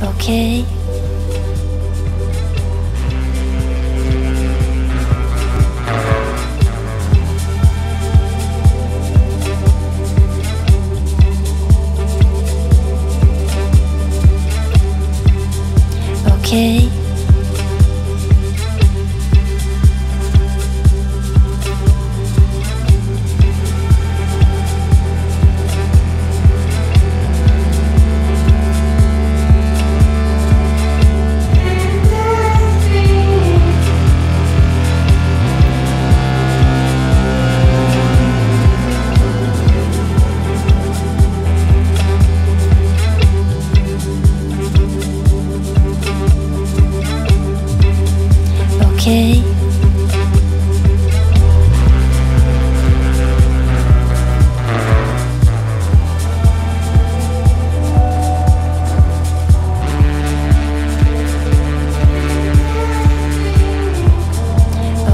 Okay. Okay. Okay.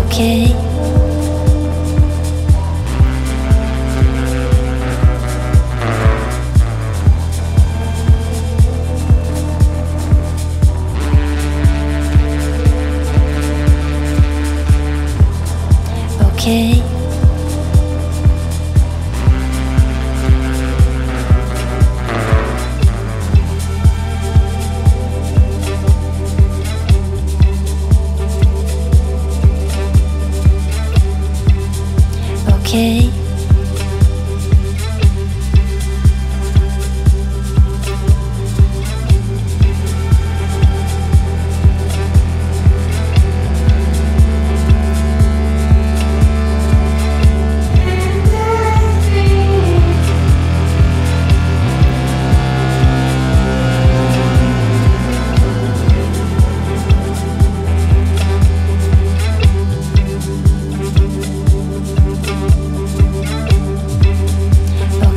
Okay. Okay. Okay.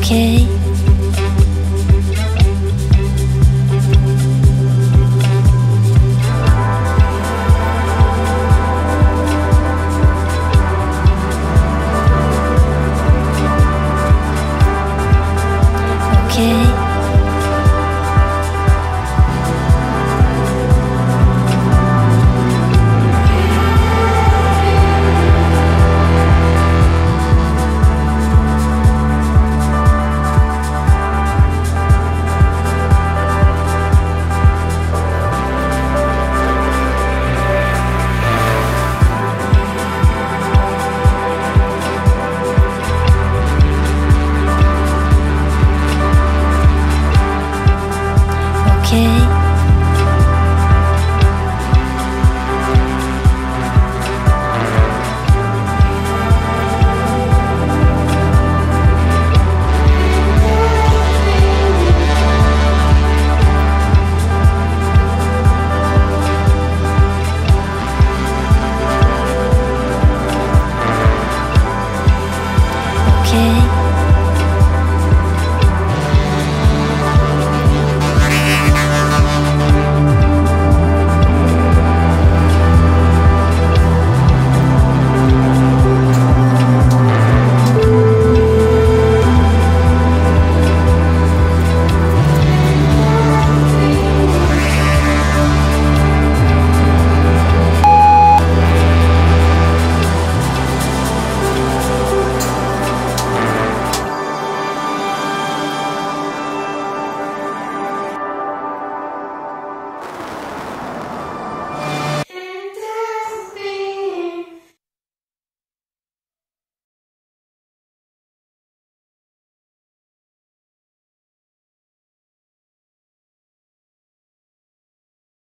okay? Okay.